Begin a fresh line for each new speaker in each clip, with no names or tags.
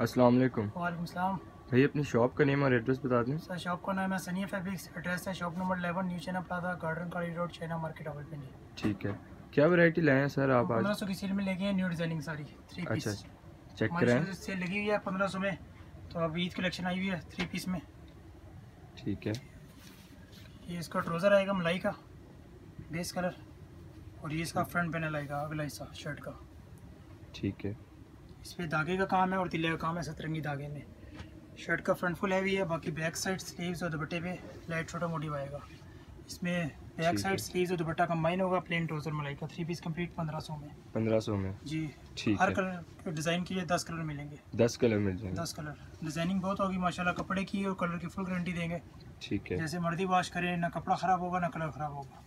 अस्सलाम वालेकुम।
वालेकुम सलाम।
भाई अपनी शॉप का नेम और एड्रेस बता दें।
सर शॉप का नाम है सनिया फैब्रिक्स एड्रेस है shop number 11 new China plaza garden Kali road China market Rawalpindi
ठीक है। क्या वैरायटी लाए हैं सर आप आज?
पंद्रह सौ की सेल में लेके हैं न्यू डिज़ाइनिंग सारी थ्री पीस
अच्छा चेक करें।
सेल लगी हुई है पंद्रह सौ में तो अब ईद कलेक्शन आई हुई है थ्री पीस में।
ठीक है।
ये इसका ट्रोज़र आएगा मलाई का बेस कलर और ये इसका फ्रंट पैनल आएगा अगला हिस्सा शर्ट का।
ठीक है।
इस पर धागे का काम है और तिले का काम है सतरंगी धागे में। शर्ट का फ्रंट फुल हैवी है बाकी बैक साइड स्लीव्स और दुपट्टे पे लाइट छोटा मोटिव आएगा। इसमें बैक साइड। स्लीव्स और दुपट्टा कंबाइन होगा प्लेन ट्राउज़र मलाई का थ्री पीस कंप्लीट पंद्रह सौ में।
पंद्रह सौ में?
जी
ठीक
हर कलर के डिज़ाइन के लिए दस कलर मिलेंगे।
दस कलर मिल जाएँगे।
दस कलर डिज़ाइनिंग बहुत होगी माशाल्लाह कपड़े की और कलर की फुल गारंटी देंगे।
ठीक है।
जैसे मर्दी वॉश करें ना कपड़ा ख़राब होगा ना कलर ख़राब होगा।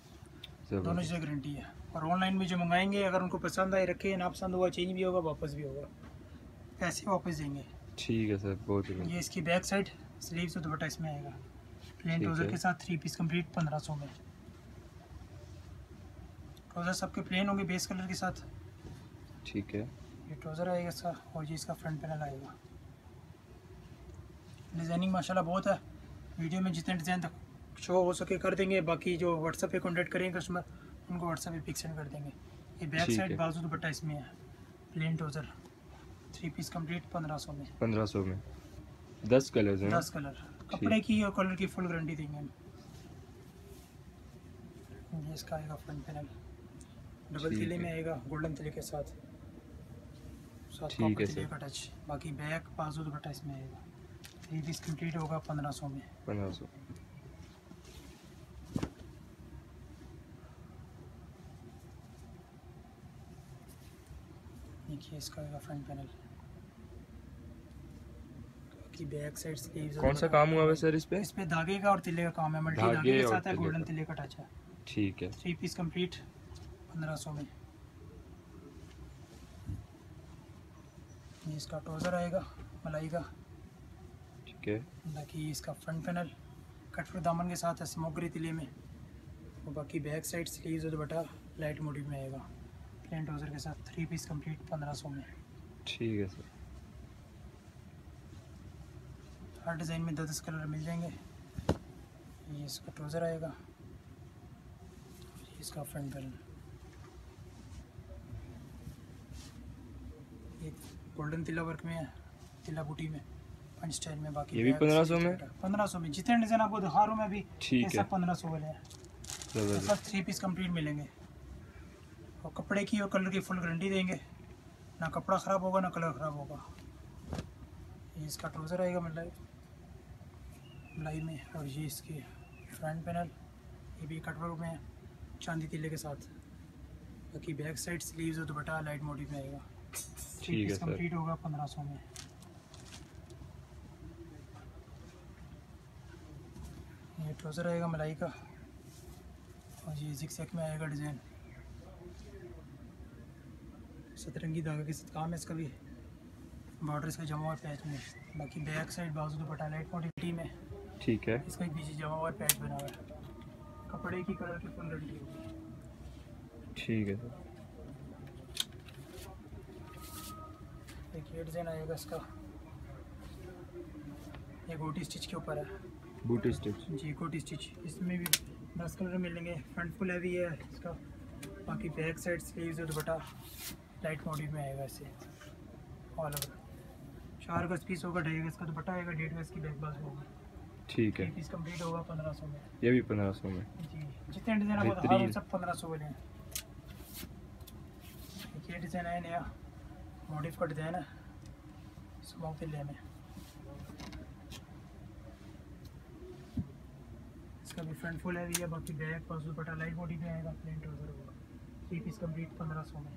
दोनों चीज़ें गारंटी है। और ऑनलाइन में जो मंगाएँगे अगर उनको पसंद आए रखे ना पसंद हुआ चेंज भी होगा वापस भी होगा। पैसे वापस देंगे।
ठीक है सर बहुत
ये इसकी बैक साइड स्लीव्स और दुपट्टा इसमें आएगा। प्लेन
है।
के साथ थ्री पीस कंप्लीट पंद्रह सौ में। ट्राउज़र सबके प्लेन होंगे बेस कलर के साथ।
ठीक है।
ये ट्राउज़र आएगा इसका और ये इसका फ्रंट पैनल आएगा। डिज़ाइनिंग माशाल्लाह बहुत है। वीडियो में जितने डिज़ाइन तक शो हो सके कर देंगे। बाकी जो व्हाट्सएप पे कॉन्टेक्ट करेंगे कस्टमर उनको व्हाट्सएप पे पिक सेंड कर देंगे। ये बैक साइड बाजू दुपट्टा इसमें है। Plain trouser three piece complete पंद्रह सौ में।
पंद्रह सौ में। दस कलर हैं।
दस कलर कपड़े की और कलर की फुल गारंटी देंगे हम। ये इसका आएगा फ्रंट पैनल डबल तिले में आएगा गोल्डन तिले के साथ। साथ। का टच बाकी बैक बाजू दुपट्टा इसमें आएगा। थ्री पीस कंप्लीट होगा पंद्रह सौ में।
पंद्रह सौ।
देखिए इसका आएगा फ्रंट पैनल बाकी बैक साइड स्लीव्स
कौन सा काम हुआ है। सर इस पे?
इस पे धागे का और तिले का काम है। मल्टी
धागे
के साथ है गोल्डन
का।
तिले का टच है।
ठीक है।
थ्री पीस कंप्लीट पंद्रह सौ में। ये इसका ट्राउज़र आएगा मलाई का।
ठीक है।
बाकी इसका फ्रंट पैनल कटवर दामन के साथ है स्मोकरी तिले में। और बाकी बैक साइड स्लीव्स और दुपट्टा लाइट मोटिव में आएगा। प्लेन ट्राउज़र के साथ थ्री पीस कंप्लीट पंद्रह सौ में।
ठीक है सर।
हर डिज़ाइन में दस दस कलर मिल जाएँगे। ये इसका ट्राउज़र आएगा। इसका फ्रंट पैनल ये गोल्डन तिला वर्क में है तिला बूटी में पंच स्टाइल में बाकी
ये भी 1500 में?
पंद्रह सौ में। जितने डिज़ाइन आपको दिखा रहा हूँ मैं अभी
ठीक है
सब पंद्रह सौ वाले हैं। सब थ्री पीस कंप्लीट मिलेंगे। और कपड़े की और कलर की फुल गारंटी देंगे। ना कपड़ा ख़राब होगा ना कलर ख़राब होगा। ये इसका ट्राउज़र आएगा मलाई मलाई में और ये इसकी फ्रंट पैनल। ये भी कटवर्क में चांदी तिले के साथ। बाकी बैक साइड स्लीव्स और दुपट्टा लाइट मोटिव में आएगा।
ठीक है।
कंप्लीट होगा पंद्रह सौ में। ये ट्रोज़र आएगा मलाई का। और ये जिक में आएगा डिज़ाइन सतरंगी धागे के साथ काम है इसका भी बॉर्डर इसका जमा हुआ पैच में बाकी बैक साइड बाजू दुपट्टा लाइट मोटी में
ठीक है।
इसका भी पीछे जमा हुआ पैच बना हुआ है। कपड़े की कलर की फुल गारंटी होगी।
ठीक है सर।
एक डिज़ाइन आएगा इसका। ये गोटी स्टिच के ऊपर है।
बूटी स्टिच
जी गोटी स्टिच इसमें भी दस कलर मिलेंगे। फ्रंट फुल हैवी है इसका। बाकी बैक साइड स्लीव्स और दुपट्टा। लाइट मोटिव में आएगा इससे ऑल ओवर चार गज पीस होगा ढाई गज का दुपट्टा आएगा डेढ़ गज की बैक बाज होगी।
ठीक है।
पीस कंप्लीट होगा पंद्रह सौ में।
ये भी पंद्रह सौ में।
जी जितने डिज़ाइन आपको दिखा रहा हूँ। सब पंद्रह सौ वाले हैं ये डिज़ाइन है नया। मोटिव का डिज़ाइन है। स्मोक तिल्ले में। इसका भी फ्रंट फुल हैवी है बाकी बैक बाजू दुपट्टा लाइट बॉडी में आएगा प्लेन ट्राउज़र होगा। थ्री पीस कंप्लीट पंद्रह सौ में।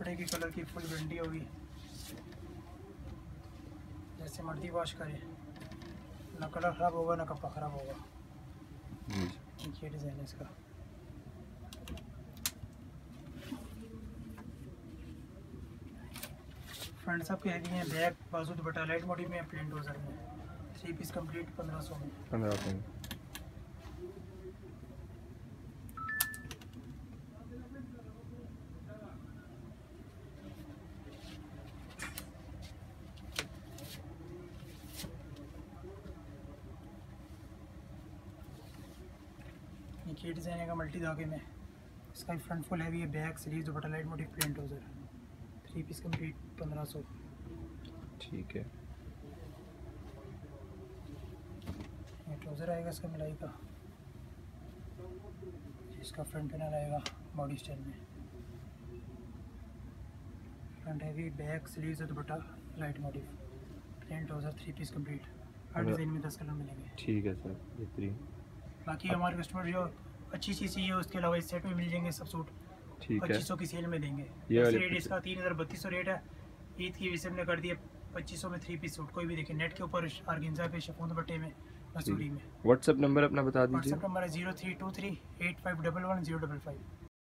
कपड़े की कलर की फुल गारंटी होगी जैसे मर्ज़ी वॉश करें। ना कलर ख़राब होगा ना कपड़ा ख़राब होगा। ये डिज़ाइन है इसका। फ्रंट सब के हैवी हैं बैक बाजू दुपट्टा लाइट बॉडी में प्लेन ट्राउज़र में। थ्री पीस कंप्लीट पंद्रह सौ में।
पंद्रह सौ में।
ये डिज़ाइन आएगा मल्टी धागे में। इसका फ्रंट फुल हैवी है back sleeve dupatta light motif plain trouser three piece complete पंद्रह सौ।
ठीक है।
ट्राउज़र आएगा इसका मिलाई का। इसका फ्रंट पैनल आएगा बॉडी स्टाइल में। फ्रंट हैवी बैक स्लीव से dupatta light motif plain trouser three piece complete हर डिज़ाइन में दस कलर मिलेंगे।
ठीक है सर बेहतरीन।
बाकी हमारे कस्टमर जो अच्छी चीज़ चाहिए उसके अलावा इस सेट में मिल जाएँगे सब सूट पच्चीस सौ की सेल में देंगे।
ये
ये रेट इसका तीन हज़ार बत्तीस सौ रेट है ईद की विषय ने कर दिया पच्चीस सौ में थ्री पीस सूट कोई भी देखे नेट के ऊपर आर्गेंजा पे शफून बट्टे में मसूरी में।
व्हाट्सएप नंबर अपना बता दीजिए।
व्हाट्सअप नंबर है zero three two three eight five double one zero double five